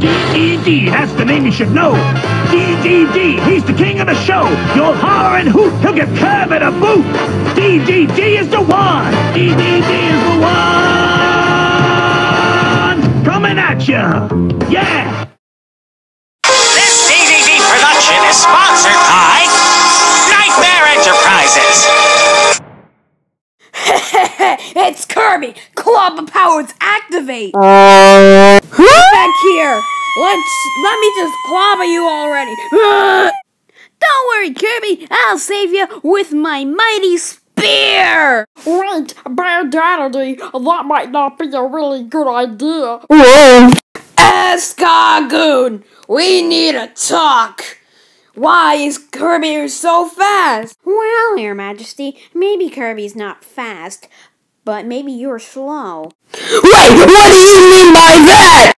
DDD, that's the name you should know. DDD, he's the king of the show. You'll holler and hoot, he'll give Kermit a boot. DDD is the one. DDD is the one. Coming at ya. Yeah. This DDD production is sponsored by Nightmare Enterprises. it's Kirby! Club of Powers activate! Back here! Let's let me just clobber you already! Don't worry, Kirby! I'll save you with my mighty spear! Wait, Bad Daddy, that might not be a really good idea. Escargoon! We need to talk! Why is Kirby so fast? Well, Your Majesty, maybe Kirby's not fast, but maybe you're slow. Wait, what do you mean by that?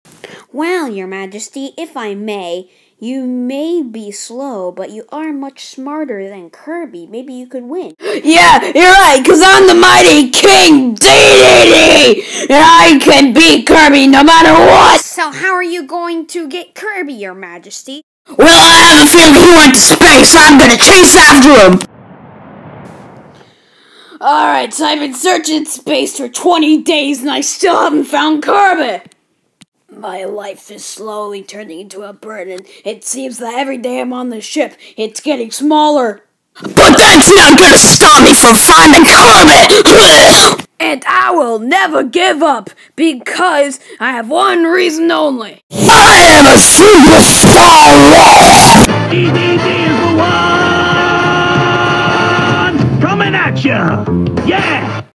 Well, Your Majesty, if I may, you may be slow, but you are much smarter than Kirby. Maybe you could win. Yeah, you're right, because I'm the mighty King DDD, and I can beat Kirby no matter what. So, how are you going to get Kirby, Your Majesty? Well, I have a feeling he went to space, so I'm gonna chase after him. Alright, so I've been searching space for 20 days and I still haven't found Kirby! My life is slowly turning into a burden. It seems that every day I'm on the ship, it's getting smaller. But that's not gonna stop me from finding Kermit. And I will never give up because I have one reason only. I am a superstar. DDD is the one. Coming at ya. Yeah.